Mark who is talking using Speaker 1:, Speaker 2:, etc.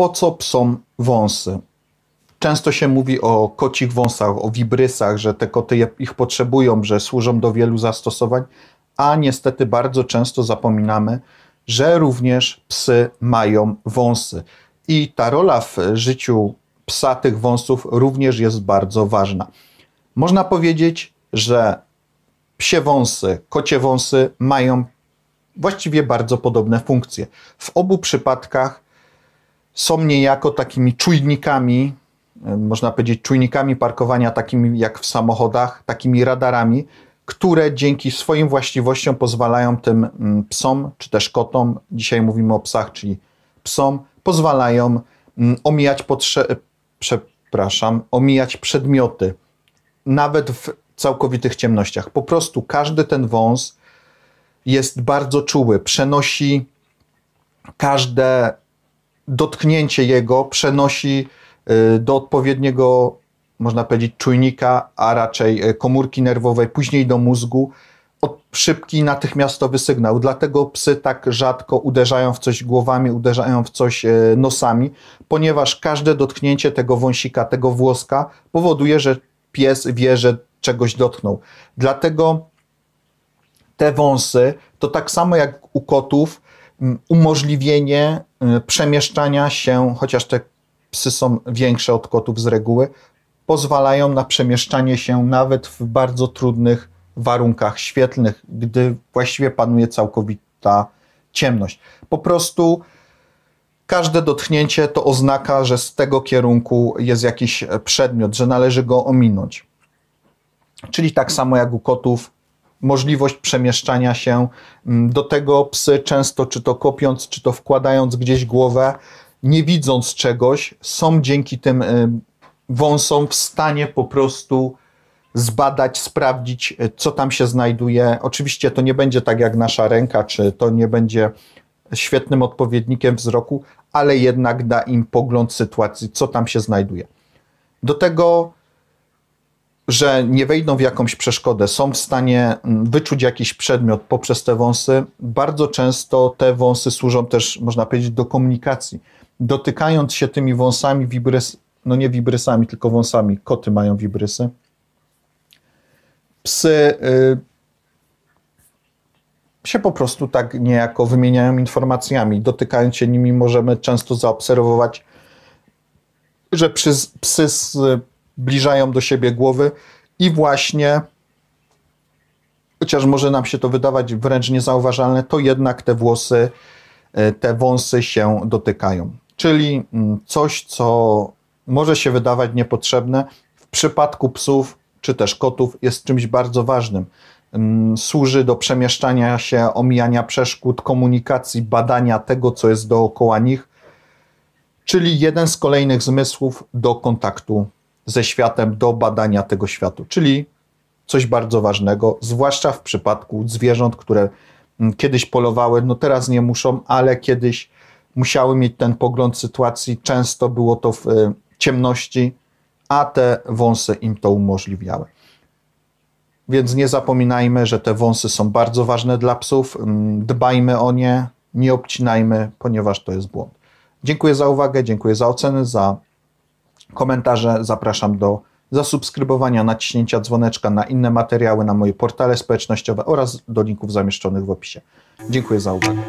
Speaker 1: po co psom wąsy? Często się mówi o kocich wąsach, o wibrysach, że te koty ich potrzebują, że służą do wielu zastosowań, a niestety bardzo często zapominamy, że również psy mają wąsy. I ta rola w życiu psa tych wąsów również jest bardzo ważna. Można powiedzieć, że psie wąsy, kocie wąsy mają właściwie bardzo podobne funkcje. W obu przypadkach są niejako takimi czujnikami, można powiedzieć czujnikami parkowania, takimi jak w samochodach, takimi radarami, które dzięki swoim właściwościom pozwalają tym mm, psom, czy też kotom, dzisiaj mówimy o psach, czyli psom, pozwalają mm, omijać, potrze- przepraszam, omijać przedmioty, nawet w całkowitych ciemnościach. Po prostu każdy ten wąs jest bardzo czuły, przenosi każde dotknięcie jego, przenosi y, do odpowiedniego, można powiedzieć, czujnika, a raczej y, komórki nerwowej, później do mózgu, szybki, natychmiastowy sygnał. Dlatego psy tak rzadko uderzają w coś głowami, uderzają w coś y, nosami, ponieważ każde dotknięcie tego wąsika, tego włoska powoduje, że pies wie, że czegoś dotknął. Dlatego te wąsy to tak samo jak u kotów umożliwienie y, przemieszczania się, chociaż te psy są większe od kotów z reguły, pozwalają na przemieszczanie się nawet w bardzo trudnych warunkach świetlnych, gdy właściwie panuje całkowita ciemność. Po prostu każde dotknięcie to oznaka, że z tego kierunku jest jakiś przedmiot, że należy go ominąć. Czyli tak samo jak u kotów, możliwość przemieszczania się. Mm, do tego psy często, czy to kopiąc, czy to wkładając gdzieś głowę, nie widząc czegoś, są dzięki tym y, wąsom w stanie po prostu zbadać, sprawdzić, y, co tam się znajduje. Oczywiście to nie będzie tak jak nasza ręka, czy to nie będzie świetnym odpowiednikiem wzroku, ale jednak da im pogląd sytuacji, co tam się znajduje. Do tego że nie wejdą w jakąś przeszkodę, są w stanie mm, wyczuć jakiś przedmiot poprzez te wąsy. Bardzo często te wąsy służą też, można powiedzieć, do komunikacji. Dotykając się tymi wąsami, wibrys, no nie wibrysami, tylko wąsami, koty mają wibrysy. Psy y, się po prostu tak niejako wymieniają informacjami. Dotykając się nimi, możemy często zaobserwować, że psy, psy zbliżają do siebie głowy i właśnie, chociaż może nam się to wydawać wręcz niezauważalne, to jednak te włosy, e, te wąsy się dotykają. Czyli mm, coś, co może się wydawać niepotrzebne, w przypadku psów czy też kotów jest czymś bardzo ważnym. Mm, służy do przemieszczania się, omijania przeszkód, komunikacji, badania tego, co jest dookoła nich, czyli jeden z kolejnych zmysłów do kontaktu ze światem do badania tego światu, czyli coś bardzo ważnego, zwłaszcza w przypadku zwierząt, które mm, kiedyś polowały, no teraz nie muszą, ale kiedyś musiały mieć ten pogląd sytuacji. Często było to w y, ciemności, a te wąsy im to umożliwiały. Więc nie zapominajmy, że te wąsy są bardzo ważne dla psów. Mm, dbajmy o nie, nie obcinajmy, ponieważ to jest błąd. Dziękuję za uwagę, dziękuję za ocenę, za komentarze. Zapraszam do zasubskrybowania, naciśnięcia dzwoneczka na inne materiały na moje portale społecznościowe oraz do linków zamieszczonych w opisie. Dziękuję za uwagę.